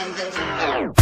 and then